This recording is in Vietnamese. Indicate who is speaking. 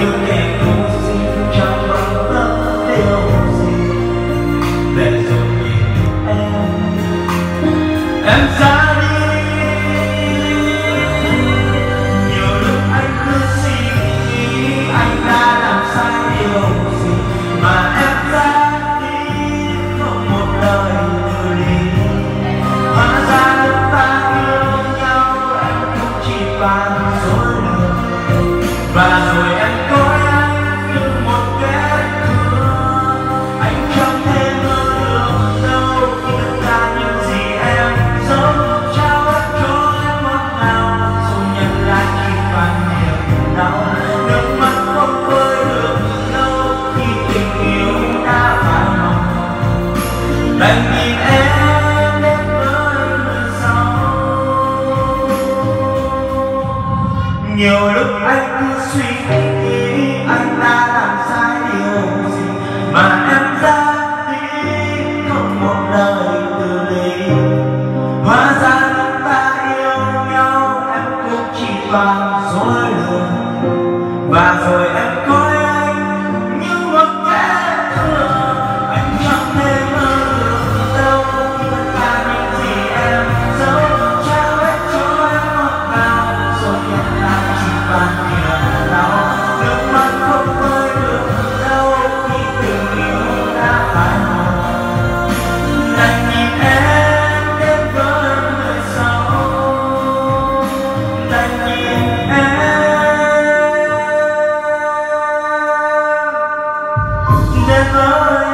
Speaker 1: you can. nhiều lúc anh cứ suy nghĩ, anh đã làm sai điều gì mà em ra đi không một lời từ lý hóa ra chúng ta yêu nhau, em cũng chỉ toàn dối lừa. Và rồi em Never